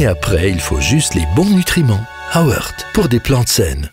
Et après, il faut juste les bons nutriments. Howard, pour des plantes saines.